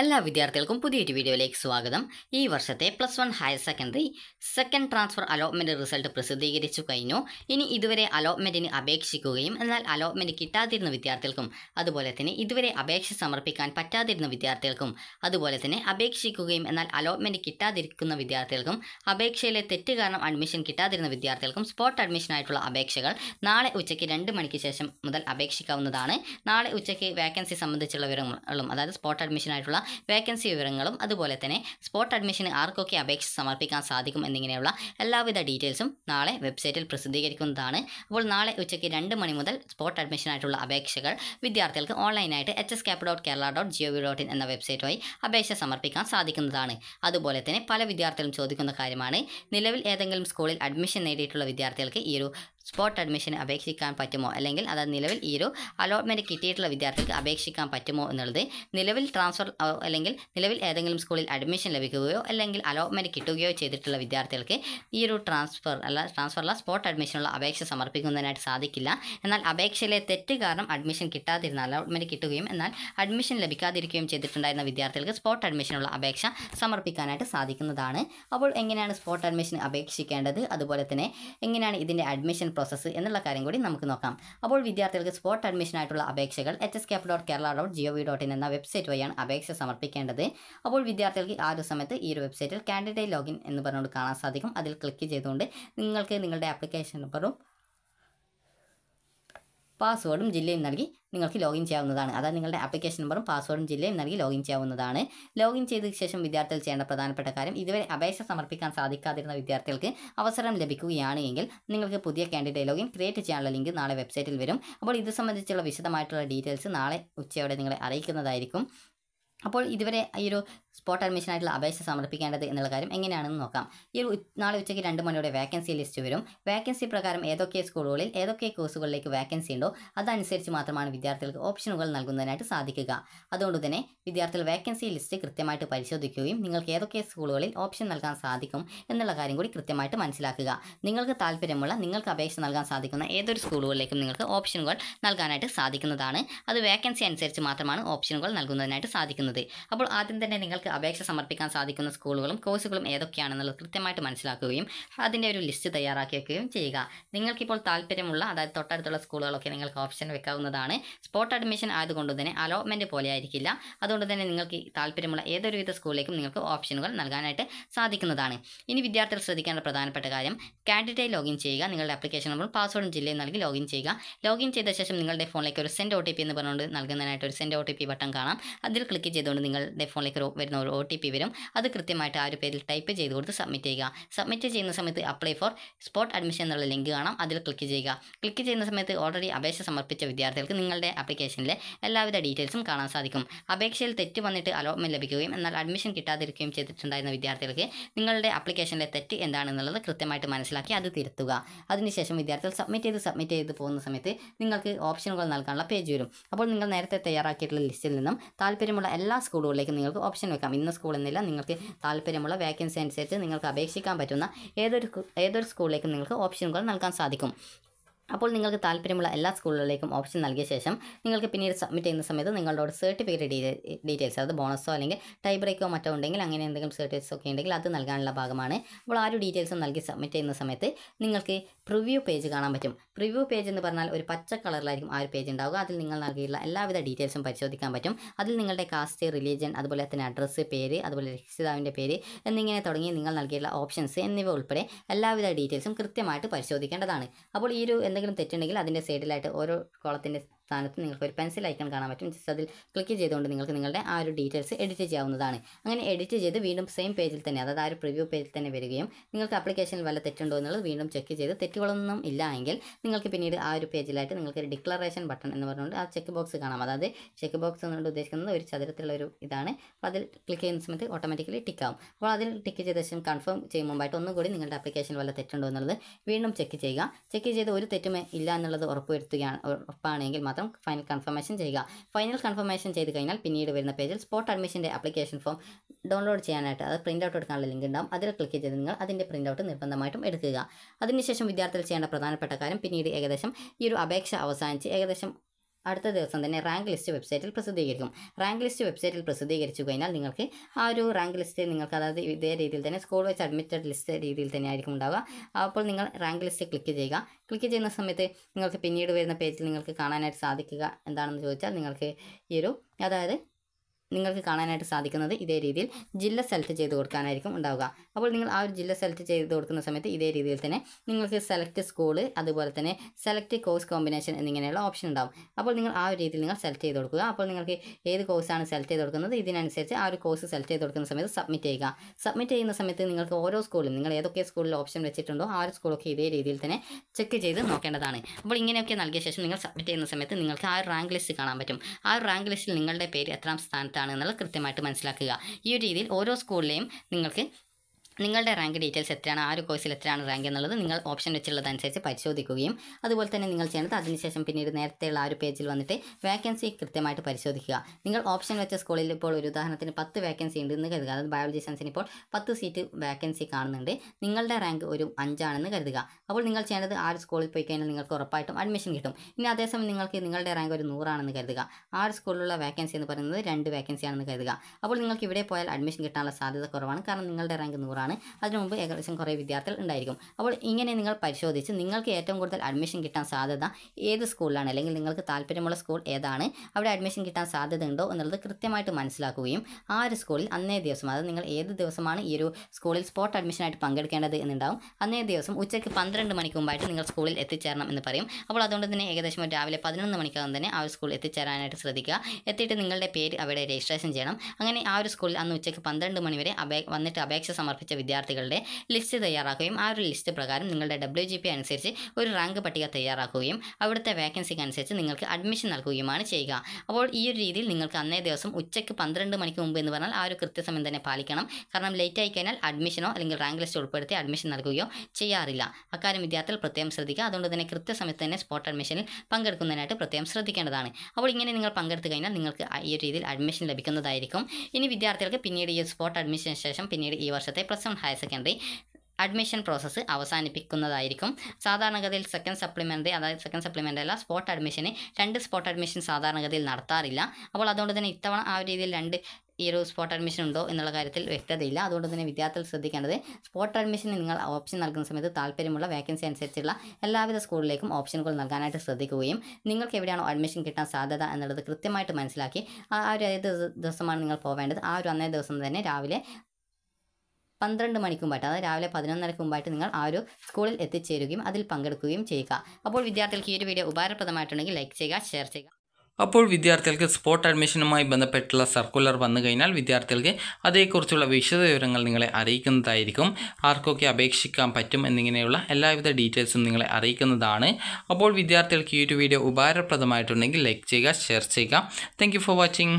എല്ലാ വിദ്യാർത്ഥികൾക്കും പുതിയൊരു വീഡിയോയിലേക്ക് സ്വാഗതം. ഈ വർഷത്തെ plus one higher secondary second transfer allotment result പ്രസിദ്ധീകരിച്ചു കഴിഞ്ഞു. ഇനി ഇതുവരെ അലോട്ട്മെന്റിന് അപേക്ഷിക്കുകയും എന്നാൽ അലോട്ട്മെന്റ് കിട്ടാതിരുന്ന വിദ്യാർത്ഥികൾക്കും അതുപോലെ തന്നെ ഇതുവരെ അപേക്ഷ സമർപ്പിക്കാൻ പറ്റാതിരുന്ന വിദ്യാർത്ഥികൾക്കും അതുപോലെ തന്നെ അപേക്ഷിക്കുകയും എന്നാൽ അലോട്ട്മെന്റ് കിട്ടാതിരിക്കുന്ന വിദ്യാർത്ഥികൾക്കും അപേക്ഷയിലെ തെറ്റ് കാരണം അഡ്മിഷൻ കിട്ടാതിരുന്ന വിദ്യാർത്ഥികൾക്കും സ്പോട്ട് അഡ്മിഷനായിട്ടുള്ള അപേക്ഷകൾ നാളെ ഉച്ചയ്ക്ക് രണ്ട് മണിക്ക് ശേഷം മുതൽ അപേക്ഷിക്കാവുന്നതാണ്. നാളെ ഉച്ചയ്ക്ക് വേക്കൻസി സംബന്ധിച്ചുള്ള വിവരങ്ങളും അതായത് സ്പോട്ട് അഡ്മിഷനായിട്ടുള്ള വേക്കൻസി വിവരങ്ങളും അതുപോലെ തന്നെ സ്പോട്ട് അഡ്മിഷന് ആർക്കൊക്കെ അപേക്ഷ സമർപ്പിക്കാൻ സാധിക്കും എന്നിങ്ങനെയുള്ള എല്ലാവിധ ഡീറ്റെയിൽസും നാളെ വെബ്സൈറ്റിൽ പ്രസിദ്ധീകരിക്കുന്നതാണ്. അപ്പോൾ നാളെ ഉച്ചയ്ക്ക് രണ്ട് മണി മുതൽ സ്പോട്ട് അഡ്മിഷനായിട്ടുള്ള അപേക്ഷകൾ വിദ്യാർത്ഥികൾക്ക് ഓൺലൈനായിട്ട് H S cap dot Kerala dot G O V dot in എന്ന വെബ്സൈറ്റ് വഴി അപേക്ഷ സമർപ്പിക്കാൻ സാധിക്കുന്നതാണ്. അതുപോലെ തന്നെ പല വിദ്യാർത്ഥികളും ചോദിക്കുന്ന കാര്യമാണ്. നിലവിൽ ഏതെങ്കിലും സ്കൂളിൽ അഡ്മിഷൻ നേടിയിട്ടുള്ള വിദ്യാർത്ഥികൾക്ക് ഈ ഒരു സ്പോട്ട് അഡ്മിഷന് അപേക്ഷിക്കാൻ പറ്റുമോ? അല്ലെങ്കിൽ അതായത് നിലവിൽ ഈ ഒരു അലോട്ട്മെന്റ് കിട്ടിയിട്ടുള്ള വിദ്യാർത്ഥിക്ക് അപേക്ഷിക്കാൻ പറ്റുമോ എന്നുള്ളത് നിലവിൽ ട്രാൻസ്ഫർ അല്ലെങ്കിൽ നിലവിൽ ഏതെങ്കിലും സ്കൂളിൽ അഡ്മിഷൻ ലഭിക്കുകയോ അല്ലെങ്കിൽ അലോട്ട്മെന്റ് കിട്ടുകയോ ചെയ്തിട്ടുള്ള വിദ്യാർത്ഥികൾക്ക് ഈ ഒരു ട്രാൻസ്ഫർ അല്ല ട്രാൻസ്ഫറിലെ സ്പോട്ട് അഡ്മിഷനുള്ള അപേക്ഷ സമർപ്പിക്കുന്നതിനായിട്ട് സാധിക്കില്ല. എന്നാൽ അപേക്ഷയിലെ തെറ്റ് കാരണം അഡ്മിഷൻ കിട്ടാതിരുന്ന അലോട്ട്മെന്റ് കിട്ടുകയും എന്നാൽ അഡ്മിഷൻ ലഭിക്കാതിരിക്കുകയും ചെയ്തിട്ടുണ്ടായിരുന്ന വിദ്യാർത്ഥികൾക്ക് സ്പോട്ട് അഡ്മിഷനുള്ള അപേക്ഷ സമർപ്പിക്കാനായിട്ട് സാധിക്കുന്നതാണ്. അപ്പോൾ എങ്ങനെയാണ് സ്പോട്ട് അഡ്മിഷൻ അപേക്ഷിക്കേണ്ടത്? അതുപോലെ തന്നെ എങ്ങനെയാണ് ഇതിന്റെ അഡ്മിഷൻ പ്രോസസ്സ് എന്നുള്ള കാര്യം കൂടി നമുക്ക് നോക്കാം. അപ്പോൾ വിദ്യാർത്ഥികൾക്ക് സ്പോട്ട് അഡ്മിഷൻ ആയിട്ടുള്ള അപേക്ഷകൾ H S cap dot Kerala dot G O V dot in എന്ന വെബ്സൈറ്റ് വഴിയാണ് അപേക്ഷ സമർപ്പിക്കേണ്ടത്. അപ്പോൾ വിദ്യാർത്ഥികൾക്ക് ആ ഒരു സമയത്ത് ഈ ഒരു വെബ്സൈറ്റിൽ കാൻഡിഡേറ്റ് ലോഗിൻ എന്ന് പറഞ്ഞുകൊണ്ട് കാണാൻ സാധിക്കും. അതിൽ ക്ലിക്ക് ചെയ്തുകൊണ്ട് നിങ്ങൾക്ക് നിങ്ങളുടെ ആപ്ലിക്കേഷൻ നമ്പറും പാസ്വേഡും ജില്ലയും നൽകി നിങ്ങൾക്ക് ലോഗിൻ ചെയ്യാവുന്നതാണ്. അതായത് നിങ്ങളുടെ ആപ്ലിക്കേഷൻ നമ്പറും പാസ്വേഡും ജില്ലയും നൽകി ലോഗിൻ ചെയ്യാവുന്നതാണ്. ലോഗിൻ ചെയ്ത ശേഷം വിദ്യാർത്ഥികൾ ചെയ്യേണ്ട പ്രധാനപ്പെട്ട കാര്യം ഇതുവരെ അപേക്ഷ സമർപ്പിക്കാൻ സാധിക്കാതിരുന്ന വിദ്യാർത്ഥികൾക്ക് അവസരം ലഭിക്കുകയാണ് എങ്കിൽ നിങ്ങൾക്ക് പുതിയ കാൻഡിഡേറ്റ് ലോഗിൻ ക്രിയേറ്റ് ചെയ്യാനുള്ള ലിങ്ക് നാളെ വെബ്സൈറ്റിൽ വരും. അപ്പോൾ ഇത് സംബന്ധിച്ചുള്ള വിശദമായിട്ടുള്ള ഡീറ്റെയിൽസ് നാളെ ഉച്ചയോടെ നിങ്ങളെ അറിയിക്കുന്നതായിരിക്കും. അപ്പോൾ ഇതുവരെ ഈ ഒരു സ്പോട്ട് അഡ്മിഷനായിട്ടുള്ള അപേക്ഷ സമർപ്പിക്കേണ്ടത് എന്നുള്ള കാര്യം എങ്ങനെയാണെന്ന് നോക്കാം. ഈ ഒരു നാളെ ഉച്ചയ്ക്ക് രണ്ട് മണിയോടെ വേക്കൻസി ലിസ്റ്റ് വരും. വേക്കൻസി പ്രകാരം ഏതൊക്കെ സ്കൂളുകളിൽ ഏതൊക്കെ കോഴ്സുകളിലേക്ക് വേക്കൻസി ഉണ്ടോ അതനുസരിച്ച് മാത്രമാണ് വിദ്യാർത്ഥികൾക്ക് ഓപ്ഷനുകൾ നൽകുന്നതിനായിട്ട് സാധിക്കുക. അതുകൊണ്ട് തന്നെ വിദ്യാർത്ഥികൾ വേക്കൻസി ലിസ്റ്റ് കൃത്യമായിട്ട് പരിശോധിക്കുകയും നിങ്ങൾക്ക് ഏതൊക്കെ സ്കൂളുകളിൽ ഓപ്ഷൻ നൽകാൻ സാധിക്കും എന്നുള്ള കാര്യം കൂടി കൃത്യമായിട്ട് മനസ്സിലാക്കുക. നിങ്ങൾക്ക് താല്പര്യമുള്ള നിങ്ങൾക്ക് അപേക്ഷ നൽകാൻ സാധിക്കുന്ന ഏതൊരു സ്കൂളുകളിലേക്കും നിങ്ങൾക്ക് ഓപ്ഷനുകൾ നൽകാനായിട്ട് സാധിക്കുന്നതാണ്. അത് വേക്കൻസി അനുസരിച്ച് മാത്രമാണ് ഓപ്ഷനുകൾ നൽകുന്നതിനായിട്ട് സാധിക്കുന്നത്. അപ്പോൾ ആദ്യം തന്നെ നിങ്ങൾക്ക് അപേക്ഷ സമർപ്പിക്കാൻ സാധിക്കുന്ന സ്കൂളുകളും കോഴ്സുകളും ഏതൊക്കെയാണെന്നുള്ളത് കൃത്യമായിട്ട് മനസ്സിലാക്കുകയും അതിന്റെ ഒരു ലിസ്റ്റ് തയ്യാറാക്കി വെക്കുകയും ചെയ്യുക. നിങ്ങൾക്കിപ്പോൾ താല്പര്യമുള്ള അതായത് തൊട്ടടുത്തുള്ള സ്കൂളുകളൊക്കെ നിങ്ങൾക്ക് ഓപ്ഷൻ വെക്കാവുന്നതാണ്. സ്പോട്ട് അഡ്മിഷൻ ആയതുകൊണ്ട് തന്നെ അലോട്ട്മെന്റ് പോലെ ആയിരിക്കില്ല അതുകൊണ്ട് തന്നെ നിങ്ങൾക്ക് താല്പര്യമുള്ള ഏതൊരു വിധ സ്കൂളിലേക്കും നിങ്ങൾക്ക് ഓപ്ഷനുകൾ നൽകാനായിട്ട് സാധിക്കുന്നതാണ്. ഇനി വിദ്യാർത്ഥികൾ ശ്രദ്ധിക്കേണ്ട പ്രധാനപ്പെട്ട കാര്യം കാൻഡിഡേറ്റ് ലോഗിൻ ചെയ്യുക. നിങ്ങളുടെ അപ്ലിക്കേഷൻ നമ്പറും പാസ്വേഡും ജില്ലയും നൽകി ലോഗിൻ ചെയ്യുക. ലോഗിൻ ചെയ്ത ശേഷം നിങ്ങളുടെ ഫോണിലേക്ക് ഒരു സെൻഡ് ഒ എന്ന് പറഞ്ഞുകൊണ്ട് നൽകുന്നതിനായിട്ട് ഒരു സെൻഡ് ഒ ബട്ടൺ കാണാം. അതിൽ ക്ലിക്ക് ചെയ്തുകൊണ്ട് നിങ്ങളുടെ ഫോണിലേക്ക് വരുന്ന ഒരു ഒ ടി പി വരും. അത് കൃത്യമായിട്ട് ആ ഒരു പേരിൽ ടൈപ്പ് ചെയ്ത് കൊടുത്ത് സബ്മിറ്റ് ചെയ്യുക. സബ്മിറ്റ് ചെയ്യുന്ന സമയത്ത് അപ്ലൈ ഫോർ സ്പോട്ട് അഡ്മിഷൻ എന്നുള്ള ലിങ്ക് കാണാം. അതിൽ ക്ലിക്ക് ചെയ്യുക. ക്ലിക്ക് ചെയ്യുന്ന സമയത്ത് ഓൾറെഡി അപേക്ഷ സമർപ്പിച്ച വിദ്യാർത്ഥികൾക്ക് നിങ്ങളുടെ ആപ്ലിക്കേഷനിലെ എല്ലാവിധ ഡീറ്റെയിൽസും കാണാൻ സാധിക്കും. അപേക്ഷയിൽ തെറ്റ് വന്നിട്ട് അലോട്ട്മെന്റ് ലഭിക്കുകയും എന്നാൽ അഡ്മിഷൻ കിട്ടാതിരിക്കുകയും ചെയ്തിട്ടുണ്ടായിരുന്ന വിദ്യാർത്ഥികൾക്ക് നിങ്ങളുടെ ആപ്ലിക്കേഷനിലെ തെറ്റ് എന്താണെന്നുള്ളത് കൃത്യമായിട്ട് മനസ്സിലാക്കി അത് തിരുത്തുക. അതിനുശേഷം വിദ്യാർത്ഥികൾ സബ്മിറ്റ് ചെയ്ത് സബ്മിറ്റ് ചെയ്ത് പോകുന്ന സമയത്ത് നിങ്ങൾക്ക് ഓപ്ഷനുകൾ നൽകാനുള്ള പേജ് വരും. അപ്പോൾ നിങ്ങൾ നേരത്തെ തയ്യാറാക്കിയിട്ടുള്ള ലിസ്റ്റിൽ നിന്നും താല്പര്യമുള്ള എല്ലാ സ്കൂളുകളിലേക്കും നിങ്ങൾക്ക് ഓപ്ഷൻ വെക്കാം. ഇന്ന സ്കൂൾ എന്നില്ല നിങ്ങൾക്ക് താല്പര്യമുള്ള വേക്കൻസി അനുസരിച്ച് നിങ്ങൾക്ക് അപേക്ഷിക്കാൻ പറ്റുന്ന ഏതൊരു ഏതൊരു സ്കൂളിലേക്കും നിങ്ങൾക്ക് ഓപ്ഷനുകൾ നൽകാൻ സാധിക്കും. അപ്പോൾ നിങ്ങൾക്ക് താല്പര്യമുള്ള എല്ലാ സ്കൂളുകളിലേക്കും ഓപ്ഷൻ നൽകിയ ശേഷം നിങ്ങൾക്ക് പിന്നീട് സബ്മിറ്റ് ചെയ്യുന്ന സമയത്ത് നിങ്ങളോട് സർട്ടിഫിക്കറ്റ് ഡീറ്റെയിൽസ് അത് ബോണസോ അല്ലെങ്കിൽ ടൈ ബ്രേക്കോ മറ്റോ ഉണ്ടെങ്കിൽ അങ്ങനെ എന്തെങ്കിലും സർട്ടിഫിക്കറ്റ്സ് ഒക്കെ ഉണ്ടെങ്കിൽ അത് നൽകാനുള്ള ഭാഗമാണ്. അപ്പോൾ ആ ഒരു ഡീറ്റെയിൽസും നൽകി സബ്മിറ്റ് ചെയ്യുന്ന സമയത്ത് നിങ്ങൾക്ക് പ്രിവ്യൂ പേജ് കാണാൻ പറ്റും. പ്രിവ്യൂ പേജ് എന്ന് പറഞ്ഞാൽ ഒരു പച്ച കളറിലായിരിക്കും ആ ഒരു പേജ് ഉണ്ടാവുക. അതിൽ നിങ്ങൾ നൽകിയുള്ള എല്ലാവിധ ഡീറ്റെയിൽസും പരിശോധിക്കാൻ പറ്റും. അതിൽ നിങ്ങളുടെ കാസ്റ്റ് റിലീജിയൻ അതുപോലെ തന്നെ അഡ്രസ്സ് പേര് അതുപോലെ രക്ഷിതാവിന്റെ പേര് എന്നിങ്ങനെ തുടങ്ങി നിങ്ങൾ നൽകിയുള്ള ഓപ്ഷൻസ് എന്നിവ ഉൾപ്പെടെ എല്ലാവിധ ഡീറ്റെയിൽസും കൃത്യമായിട്ട് പരിശോധിക്കേണ്ടതാണ്. അപ്പോൾ ഈ ഒരു എന്തെങ്കിലും തെറ്റുണ്ടെങ്കിൽ അതിന്റെ സൈഡിലായിട്ട് ഓരോ കോളത്തിന്റെ സ്ഥാനത്ത് നിങ്ങൾക്ക് ഒരു പെൻസിൽ ഐക്കൺ കാണാൻ പറ്റും. ജസ്റ്റ് അതിൽ ക്ലിക്ക് ചെയ്തുകൊണ്ട് നിങ്ങൾക്ക് നിങ്ങളുടെ ആ ഒരു ഡീറ്റെയിൽസ് എഡിറ്റ് ചെയ്യാവുന്നതാണ്. അങ്ങനെ എഡിറ്റ് ചെയ്ത് വീണ്ടും സെയിം പേജിൽ തന്നെ അതായത് ആ ഒരു പ്രിവ്യൂ പേജിൽ തന്നെ വരികയും നിങ്ങൾക്ക് ആപ്ലിക്കേഷനിൽ വല്ല തെറ്റുണ്ടോ എന്നുള്ളത് വീണ്ടും ചെക്ക് ചെയ്ത് തെറ്റുകളൊന്നും ഇല്ല എങ്കിൽ നിങ്ങൾക്ക് പിന്നീട് ആ ഒരു പേജിലായിട്ട് നിങ്ങൾക്ക് ഒരു ഡിക്ലറേഷൻ ബട്ടൺ എന്ന് പറഞ്ഞുകൊണ്ട് ആ ചെക്ക് ബോക്സ് കാണാം. അതായത് ചെക്ക് ബോക്സ് എന്നുകൊണ്ട് ഉദ്ദേശിക്കുന്നത് ഒരു ചതുരത്തിലുള്ള ഒരു ഇതാണ്. അപ്പോൾ അതിൽ ക്ലിക്ക് ചെയ്യുന്ന സമയത്ത് ഓട്ടോമാറ്റിക്കലി ടിക്ക് ആവും. അപ്പോൾ അതിൽ ടിക്ക് ചെയ്ത ശേഷം കൺഫേം ചെയ്യും മുമ്പായിട്ട് ഒന്നുകൂടി നിങ്ങളുടെ ആപ്ലിക്കേഷൻ വല്ല തെറ്റുണ്ടോ എന്നുള്ളത് വീണ്ടും ചെക്ക് ചെയ്യുക. ചെക്ക് ചെയ്ത് ഒരു തെറ്റുമേ ഇല്ല എന്നുള്ളത് ഉറപ്പുവരുത്തുകയാണ് ഉറപ്പാണെങ്കിൽ മാത്രം ഫൈനൽ കൺഫർമേഷൻ ചെയ്യുക. ഫൈനൽ കൺഫർമേഷൻ ചെയ്ത് കഴിഞ്ഞാൽ പിന്നീട് വരുന്ന പേജിൽ സ്പോട്ട് അഡ്മിഷന്റെ അപ്ലിക്കേഷൻ ഫോം ഡൗൺലോഡ് ചെയ്യാനായിട്ട് അത് പ്രിന്റ് ഔട്ട് എടുക്കാനുള്ള ലിങ്ക് ഉണ്ടാവും. അതിൽ ക്ലിക്ക് ചെയ്ത് നിങ്ങൾ അതിന്റെ പ്രിന്റ് ഔട്ട് നിർബന്ധമായിട്ടും എടുക്കുക. അതിനുശേഷം വിദ്യാർത്ഥികൾ ചെയ്യേണ്ട പ്രധാനപ്പെട്ട കാര്യം പിന്നീട് ഏകദേശം ഈ ഒരു അപേക്ഷ അവസാനിച്ച് ഏകദേശം അടുത്ത ദിവസം തന്നെ റാങ്ക് ലിസ്റ്റ് വെബ്സൈറ്റിൽ പ്രസിദ്ധീകരിക്കും. റാങ്ക് ലിസ്റ്റ് വെബ്സൈറ്റിൽ പ്രസിദ്ധീകരിച്ചു കഴിഞ്ഞാൽ നിങ്ങൾക്ക് ആ ഒരു റാങ്ക് ലിസ്റ്റ് നിങ്ങൾക്ക് അതായത് ഇതേ രീതിയിൽ തന്നെ സ്കൂൾ വെച്ച് അഡ്മിറ്റഡ് ലിസ്റ്റ് രീതിയിൽ തന്നെ ആയിരിക്കും ഉണ്ടാവുക. അപ്പോൾ നിങ്ങൾ റാങ്ക് ലിസ്റ്റ് ക്ലിക്ക് ചെയ്യുക. ക്ലിക്ക് ചെയ്യുന്ന സമയത്ത് നിങ്ങൾക്ക് പിന്നീട് വരുന്ന പേജിൽ നിങ്ങൾക്ക് കാണാനായിട്ട് സാധിക്കുക എന്താണെന്ന് ചോദിച്ചാൽ നിങ്ങൾക്ക് ഈ ഒരു അതായത് നിങ്ങൾക്ക് കാണാനായിട്ട് സാധിക്കുന്നത് ഇതേ രീതിയിൽ ജില്ല സെലക്ട് ചെയ്ത് കൊടുക്കാനായിരിക്കും ഉണ്ടാവുക. അപ്പോൾ നിങ്ങൾ ആ ഒരു ജില്ല സെലക്ട് ചെയ്ത് കൊടുക്കുന്ന സമയത്ത് ഇതേ രീതിയിൽ തന്നെ നിങ്ങൾക്ക് സെലക്ട് സ്കൂൾ അതുപോലെ തന്നെ സെലക്ട് കോഴ്സ് കോമ്പിനേഷൻ എന്നിങ്ങനെയുള്ള ഓപ്ഷൻ ഉണ്ടാവും. അപ്പോൾ നിങ്ങൾ ആ ഒരു രീതിയിൽ നിങ്ങൾ സെലക്ട് ചെയ്ത് കൊടുക്കുക. അപ്പോൾ നിങ്ങൾക്ക് ഏത് കോഴ്സാണ് സെലക്ട് ചെയ്ത് കൊടുക്കുന്നത് ഇതിനനുസരിച്ച് ആ ഒരു കോഴ്സ് സെലക്ട് ചെയ്ത് കൊടുക്കുന്ന സമയത്ത് സബ്മിറ്റ് ചെയ്യുക. സബ്മിറ്റ് ചെയ്യുന്ന സമയത്ത് നിങ്ങൾക്ക് ഓരോ സ്കൂളിലും നിങ്ങൾ ഏതൊക്കെ സ്കൂളിൽ ഓപ്ഷൻ വെച്ചിട്ടുണ്ടോ ആ ഒരു സ്കൂളൊക്കെ ഇതേ രീതിയിൽ തന്നെ ചെക്ക് ചെയ്ത് നോക്കേണ്ടതാണ്. അപ്പോൾ ഇങ്ങനെയൊക്കെ നൽകിയ ശേഷം നിങ്ങൾ സബ്മിറ്റ് ചെയ്യുന്ന സമയത്ത് നിങ്ങൾക്ക് ആ റാങ്ക് ലിസ്റ്റ് കാണാൻ പറ്റും. ആ റാങ്ക് ലിസ്റ്റിൽ നിങ്ങളുടെ പേര് എത്രാം സ്ഥാനത്താണ് എന്നുള്ളത് കൃത്യമായിട്ട് മനസ്സിലാക്കുക. ഈ ഒരു രീതിയിൽ ഓരോ സ്കൂളിലെയും നിങ്ങൾക്ക് നിങ്ങളുടെ റാങ്ക് ഡീറ്റെയിൽസ് എത്രയാണ് ആ ഒരു കോഴ്സിൽ എത്രയാണ് റാങ്ക് എന്നുള്ളത് നിങ്ങൾ ഓപ്ഷൻ വെച്ചുള്ളതനുസരിച്ച് പരിശോധിക്കുകയും അതുപോലെ തന്നെ നിങ്ങൾ ചെയ്യേണ്ടത് അതിനുശേഷം പിന്നീട് നേരത്തെയുള്ള ആ ഒരു പേജിൽ വന്നിട്ട് വേക്കൻസി കൃത്യമായിട്ട് പരിശോധിക്കുക. നിങ്ങൾ ഓപ്ഷൻ വെച്ച സ്കൂളിൽ ഇപ്പോൾ ഒരു ഉദാഹരണത്തിന് പത്ത് വേക്കൻസി ഉണ്ട് എന്ന് കരുതുക. അതായത് ബയോളജി സയൻസിന് ഇപ്പോൾ പത്ത് സീറ്റ് വേക്കൻസി കാണുന്നുണ്ട്. നിങ്ങളുടെ റാങ്ക് ഒരു അഞ്ചാണെന്ന് കരുതുക. അപ്പോൾ നിങ്ങൾ ചെയ്യേണ്ടത് ആ ഒരു സ്കൂളിൽ പോയി കഴിഞ്ഞാൽ നിങ്ങൾക്ക് ഉറപ്പായിട്ടും അഡ്മിഷൻ കിട്ടും. ഇനി അതേസമയം നിങ്ങൾക്ക് നിങ്ങളുടെ റാങ്ക് ഒരു നൂറാണെന്ന് കരുതുക. ആ ഒരു സ്കൂളിലുള്ള വേക്കൻസി എന്ന് പറയുന്നത് രണ്ട് വേക്കൻസി ആണെന്ന് കരുതുക. അപ്പോൾ നിങ്ങൾക്ക് ഇവിടെ പോയാൽ അഡ്മിഷൻ കിട്ടാനുള്ള സാധ്യത കുറവാണ്. കാരണം നിങ്ങളുടെ റാങ്ക് നൂറാണ്. അതിനു മുമ്പ് ഏകദേശം കുറേ വിദ്യാർത്ഥികൾ ഉണ്ടായിരിക്കും. അപ്പോൾ ഇങ്ങനെ നിങ്ങൾ പരിശോധിച്ച് നിങ്ങൾക്ക് ഏറ്റവും കൂടുതൽ അഡ്മിഷൻ കിട്ടാൻ സാധ്യത ഏത് സ്കൂളിലാണ് അല്ലെങ്കിൽ നിങ്ങൾക്ക് താല്പര്യമുള്ള സ്കൂൾ ഏതാണ്? അവിടെ അഡ്മിഷൻ കിട്ടാൻ സാധ്യത ഉണ്ടോ എന്നുള്ളത് കൃത്യമായിട്ട് മനസ്സിലാക്കുകയും ആ ഒരു സ്കൂളിൽ അന്നേ ദിവസം അതായത് നിങ്ങൾ ഏത് ദിവസമാണ് ഈ ഒരു സ്കൂളിൽ സ്പോട്ട് അഡ്മിഷനായിട്ട് പങ്കെടുക്കേണ്ടത് എന്നുണ്ടാവും. അന്നേ ദിവസം ഉച്ചയ്ക്ക് പന്ത്രണ്ട് മണിക്ക് മുമ്പായിട്ട് നിങ്ങൾ സ്കൂളിൽ എത്തിച്ചേരണം എന്ന് പറയും. അപ്പോൾ അതുകൊണ്ട് തന്നെ ഏകദേശം രാവിലെ പതിനൊന്ന് മണിക്കകം തന്നെ ആ ഒരു സ്കൂളിൽ എത്തിച്ചേരാനായിട്ട് ശ്രദ്ധിക്കുക. എത്തിയിട്ട് നിങ്ങളുടെ പേര് അവിടെ രജിസ്ട്രേഷൻ ചെയ്യണം. അങ്ങനെ ആ ഒരു സ്കൂളിൽ അന്ന് ഉച്ചയ്ക്ക് പന്ത്രണ്ട് മണി വരെ അപേ വന്നിട്ട് അപേക്ഷ സമർപ്പിച്ച വിദ്യാർത്ഥികളുടെ ലിസ്റ്റ് തയ്യാറാക്കുകയും ആ ഒരു ലിസ്റ്റ് പ്രകാരം നിങ്ങളുടെ ഡബ്ല്യു ജി പി അനുസരിച്ച് ഒരു റാങ്ക് പട്ടിക തയ്യാറാക്കുകയും അവിടുത്തെ വേക്കൻസിക്ക് അനുസരിച്ച് നിങ്ങൾക്ക് അഡ്മിഷൻ നൽകുകയുമാണ് ചെയ്യുക. അപ്പോൾ ഈ ഒരു രീതിയിൽ നിങ്ങൾക്ക് അന്നേ ദിവസം ഉച്ചയ്ക്ക് പന്ത്രണ്ട് മണിക്ക് മുമ്പ് എന്ന് പറഞ്ഞാൽ ആ ഒരു കൃത്യസമയം തന്നെ പാലിക്കണം. കാരണം ലേറ്റ് ആയി കഴിഞ്ഞാൽ അഡ്മിഷനോ അല്ലെങ്കിൽ റാങ്ക് ലിസ്റ്റ് ഉൾപ്പെടുത്തി അഡ്മിഷൻ നൽകുകയോ ചെയ്യാറില്ല. അക്കാര്യം വിദ്യാർത്ഥികൾ പ്രത്യേകം ശ്രദ്ധിക്കുക. അതുകൊണ്ട് തന്നെ കൃത്യസമയത്ത് തന്നെ സ്പോട്ട് അഡ്മിഷനിൽ പങ്കെടുക്കുന്നതിനായിട്ട് പ്രത്യേകം ശ്രദ്ധിക്കേണ്ടതാണ്. അപ്പോൾ ഇങ്ങനെ നിങ്ങൾ പങ്കെടുത്തു കഴിഞ്ഞാൽ നിങ്ങൾക്ക് ഈ ഒരു രീതിയിൽ അഡ്മിഷൻ ലഭിക്കുന്നതായിരിക്കും. ഇനി വിദ്യാർത്ഥികൾക്ക് പിന്നീട് ഈ സ്പോട്ട് അഡ്മിഷന് ശേഷം പിന്നീട് ഈ വർഷത്തെ plus one higher secondary admission process അവസാനിപ്പിക്കുന്നതായിരിക്കും. സാധാരണഗതിയിൽ സെക്കൻഡ് സപ്ലിമെന്ററി അതായത് സെക്കൻഡ് സപ്ലിമെന്ററി അല്ല സ്പോട്ട് അഡ്മിഷന് രണ്ട് സ്പോട്ട് അഡ്മിഷൻ സാധാരണഗതിയിൽ നടത്താറില്ല. അപ്പോൾ അതുകൊണ്ട് തന്നെ ഇത്തവണ ആ രീതിയിൽ രണ്ട് ഈ ഒരു സ്പോട്ട് അഡ്മിഷൻ ഉണ്ടോ എന്നുള്ള കാര്യത്തിൽ വ്യക്തതയില്ല. അതുകൊണ്ട് തന്നെ വിദ്യാർത്ഥികൾ ശ്രദ്ധിക്കേണ്ടത് സ്പോട്ട് അഡ്മിഷന് നിങ്ങൾ ഓപ്ഷൻ നൽകുന്ന സമയത്ത് താല്പര്യമുള്ള വേക്കൻസി അനുസരിച്ചുള്ള എല്ലാവിധ സ്കൂളിലേക്കും ഓപ്ഷനുകൾ നൽകാനായിട്ട് ശ്രദ്ധിക്കുകയും നിങ്ങൾക്ക് എവിടെയാണോ അഡ്മിഷൻ കിട്ടാൻ സാധ്യത എന്നുള്ളത് കൃത്യമായിട്ട് മനസ്സിലാക്കി ആ ഒരു ഏത് ദിവസമാണ് നിങ്ങൾ പോവേണ്ടത്? ആ ഒരു അന്നേ ദിവസം തന്നെ രാവിലെ പന്ത്രണ്ട് മണിക്ക് മുമ്പായിട്ട് അതായത് രാവിലെ പതിനൊന്നരക്ക് മുമ്പായിട്ട് നിങ്ങൾ ആ ഒരു സ്കൂളിൽ എത്തിച്ചേരുകയും അതിൽ പങ്കെടുക്കുകയും ചെയ്യുക. അപ്പോൾ വിദ്യാർത്ഥികൾക്ക് ഈ ഒരു വീഡിയോ ഉപകാരപ്രദമായിട്ടുണ്ടെങ്കിൽ ലൈക്ക് ചെയ്യുക ഷെയർ ചെയ്യുക. അപ്പോൾ വിദ്യാർത്ഥികൾക്ക് സ്പോട്ട് അഡ്മിഷനുമായി ബന്ധപ്പെട്ടുള്ള സർക്കുലർ വന്നു കഴിഞ്ഞാൽ വിദ്യാർത്ഥികൾക്ക് അതേക്കുറിച്ചുള്ള വിശദ വിവരങ്ങൾ നിങ്ങളെ അറിയിക്കുന്നതായിരിക്കും. ആർക്കൊക്കെ അപേക്ഷിക്കാൻ പറ്റും എന്നിങ്ങനെയുള്ള എല്ലാവിധ ഡീറ്റെയിൽസും നിങ്ങളെ അറിയിക്കുന്നതാണ്. അപ്പോൾ വിദ്യാർത്ഥികൾക്ക് ഈ ഒരു വീഡിയോ ഉപകാരപ്രദമായിട്ടുണ്ടെങ്കിൽ ലൈക്ക് ചെയ്യുക ഷെയർ ചെയ്യുക. Thank for watching.